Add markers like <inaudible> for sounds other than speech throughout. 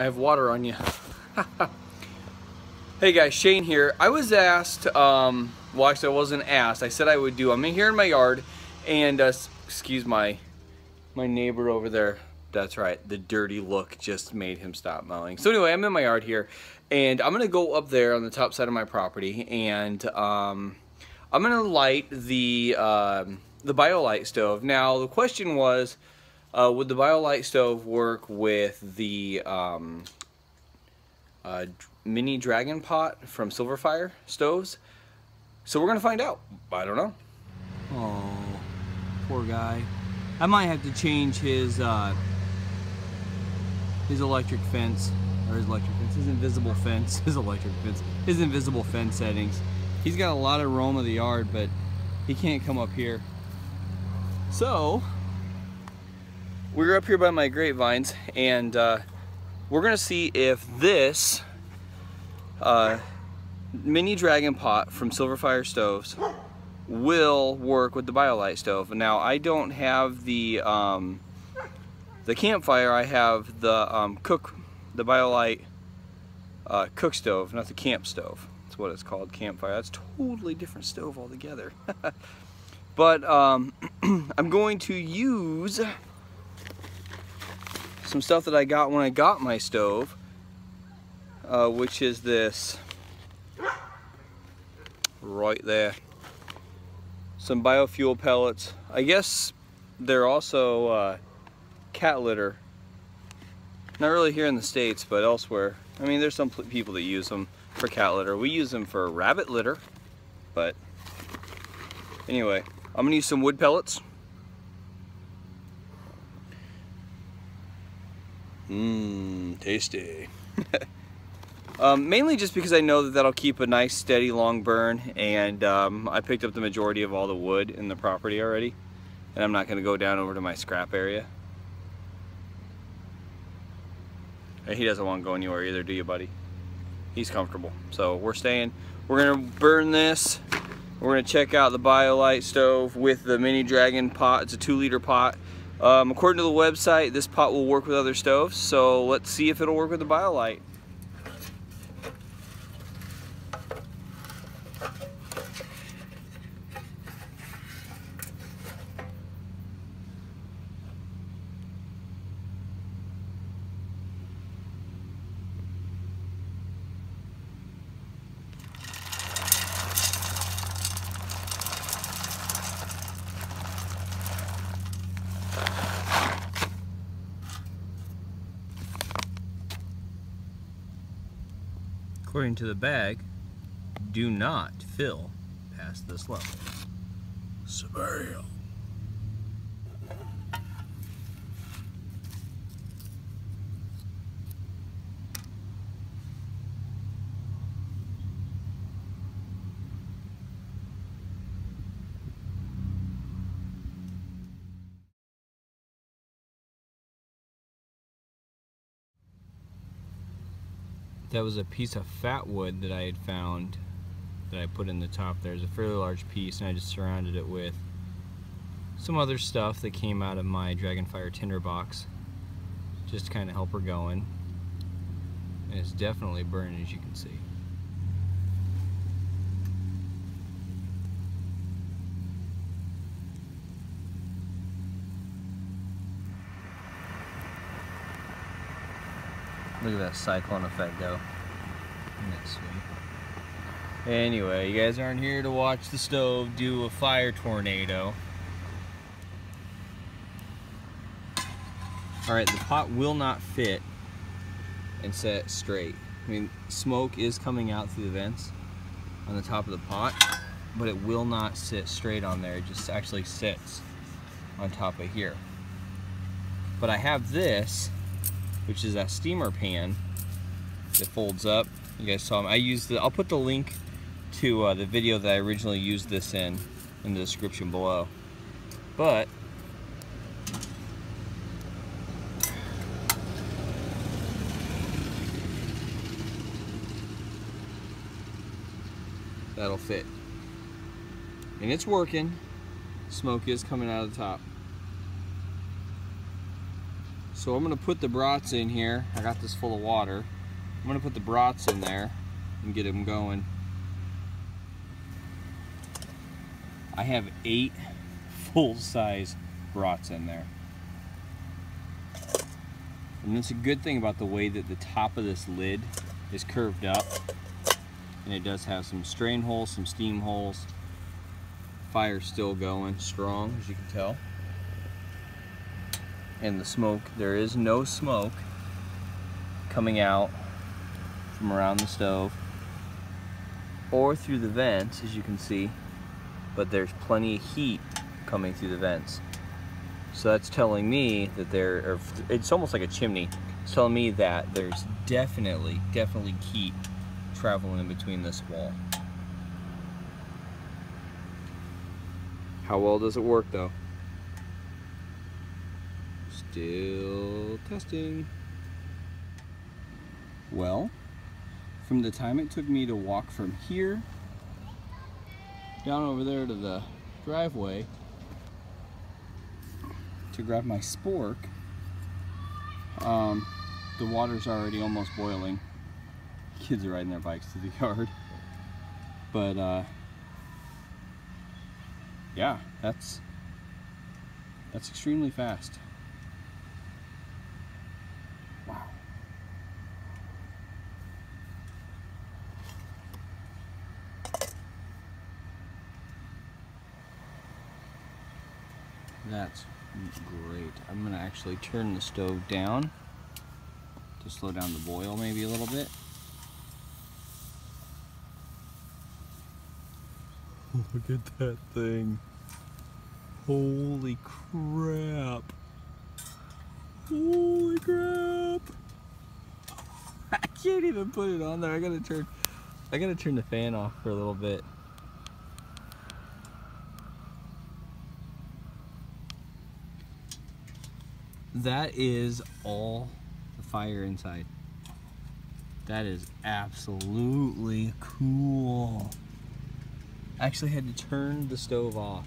I have water on you. <laughs> hey guys, Shane here. I was asked, um, well actually I wasn't asked, I said I would do, I'm in here in my yard and, uh, excuse my, my neighbor over there. That's right, the dirty look just made him stop mowing. So anyway, I'm in my yard here and I'm gonna go up there on the top side of my property and um, I'm gonna light the, um, the BioLite stove. Now the question was, uh, would the BioLite stove work with the um, uh, mini dragon pot from Silverfire stoves? So we're gonna find out. I don't know. Oh, poor guy. I might have to change his uh, his electric fence or his electric fence, his invisible fence, <laughs> his electric fence, his invisible fence settings. He's got a lot of roam of the yard, but he can't come up here. So we're up here by my grapevines and uh, we're gonna see if this uh, mini dragon pot from Silverfire stoves will work with the BioLite stove. Now I don't have the um, the campfire, I have the um, cook, the BioLite uh, cook stove, not the camp stove. That's what it's called, campfire. That's totally different stove altogether. <laughs> but um, <clears throat> I'm going to use some stuff that I got when I got my stove, uh, which is this right there. Some biofuel pellets. I guess they're also uh, cat litter. Not really here in the States, but elsewhere. I mean, there's some people that use them for cat litter. We use them for rabbit litter, but anyway, I'm gonna use some wood pellets. Mmm, tasty. <laughs> um, mainly just because I know that that'll keep a nice steady long burn and um, I picked up the majority of all the wood in the property already and I'm not going to go down over to my scrap area. And he doesn't want to go anywhere either, do you buddy? He's comfortable. So we're staying. We're going to burn this. We're going to check out the BioLite stove with the mini dragon pot. It's a two liter pot. Um, according to the website, this pot will work with other stoves, so let's see if it'll work with the BioLite. According to the bag, do not fill past this level. Scenario. That was a piece of fat wood that I had found that I put in the top there's a fairly large piece and I just surrounded it with some other stuff that came out of my Dragonfire tinder box just to kind of help her going. And it's definitely burning as you can see. Look at that cyclone effect sweet. Anyway, you guys aren't here to watch the stove do a fire tornado. Alright, the pot will not fit and set straight. I mean, smoke is coming out through the vents on the top of the pot, but it will not sit straight on there. It just actually sits on top of here. But I have this which is a steamer pan that folds up. You guys saw them. I used the, I'll put the link to uh, the video that I originally used this in in the description below. But that'll fit. And it's working. Smoke is coming out of the top. So I'm gonna put the brats in here. I got this full of water. I'm gonna put the brats in there and get them going. I have eight <laughs> full-size brats in there. And it's a good thing about the way that the top of this lid is curved up. And it does have some strain holes, some steam holes. Fire's still going strong, as you can tell. And the smoke, there is no smoke coming out from around the stove or through the vents, as you can see. But there's plenty of heat coming through the vents. So that's telling me that there, or it's almost like a chimney. It's telling me that there's definitely, definitely heat traveling in between this wall. How well does it work though? Still testing. Well, from the time it took me to walk from here down over there to the driveway to grab my spork, um, the water's already almost boiling. Kids are riding their bikes to the <laughs> yard. But, uh, yeah, that's, that's extremely fast. That's great. I'm gonna actually turn the stove down to slow down the boil maybe a little bit. <laughs> Look at that thing. Holy crap. Holy crap. <laughs> I can't even put it on there. I gotta turn I gotta turn the fan off for a little bit. That is all the fire inside. That is absolutely cool. I actually had to turn the stove off.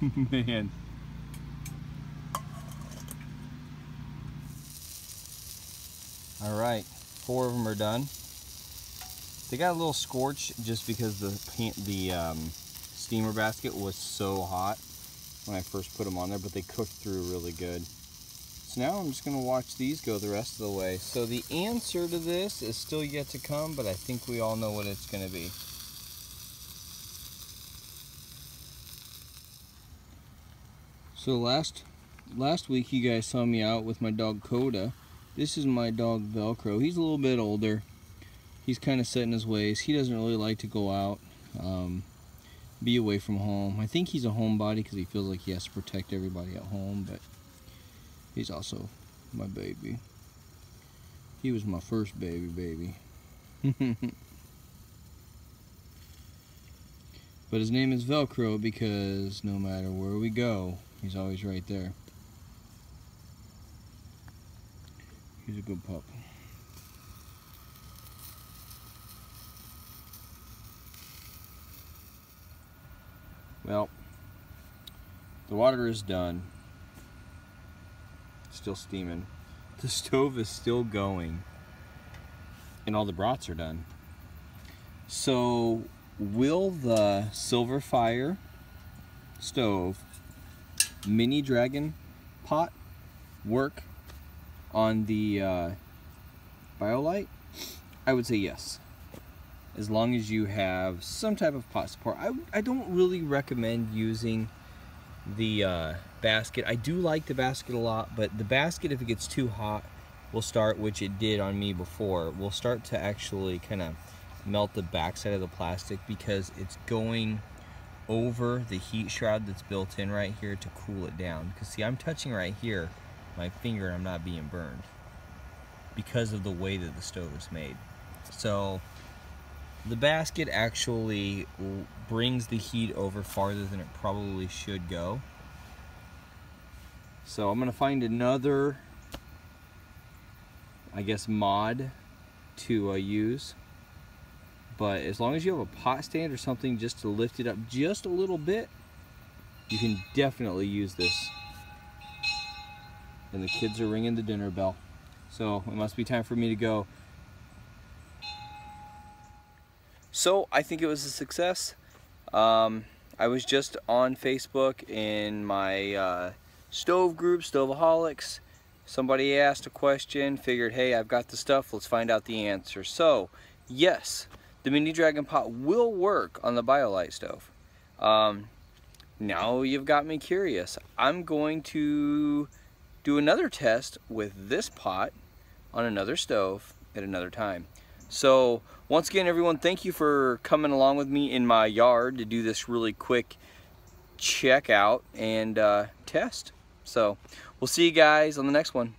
<laughs> Man. All right, four of them are done. They got a little scorch just because the paint, the um, steamer basket was so hot when I first put them on there, but they cooked through really good. So now I'm just going to watch these go the rest of the way. So the answer to this is still yet to come, but I think we all know what it's going to be. So last last week you guys saw me out with my dog Coda. This is my dog Velcro. He's a little bit older. He's kind of set in his ways. He doesn't really like to go out. Um, be away from home. I think he's a homebody because he feels like he has to protect everybody at home, but he's also my baby. He was my first baby baby. <laughs> but his name is Velcro because no matter where we go, he's always right there. He's a good pup. Well, the water is done. Still steaming. <laughs> The stove is still going. And all the brats are done. So, will the Silverfire stove mini dragon pot work on the uh, BioLite? I would say yes as long as you have some type of pot support. I, I don't really recommend using the uh, basket. I do like the basket a lot, but the basket, if it gets too hot, will start, which it did on me before, will start to actually kind of melt the backside of the plastic because it's going over the heat shroud that's built in right here to cool it down. Because see, I'm touching right here, my finger, and I'm not being burned because of the way that the stove is made. So the basket actually brings the heat over farther than it probably should go. So I'm gonna find another, I guess, mod to uh, use. But as long as you have a pot stand or something just to lift it up just a little bit, you can definitely use this. and the kids are ringing the dinner bell. So it must be time for me to go. So I think it was a success. Um, I was just on Facebook in my uh, stove group, Stoveaholics. Somebody asked a question, figured, hey, I've got the stuff, let's find out the answer. So, yes, the Mini Dragon Pot will work on the BioLite stove. Um, now you've got me curious. I'm going to do another test with this pot on another stove at another time. So once again, everyone, thank you for coming along with me in my yard to do this really quick check out and uh, test. So we'll see you guys on the next one.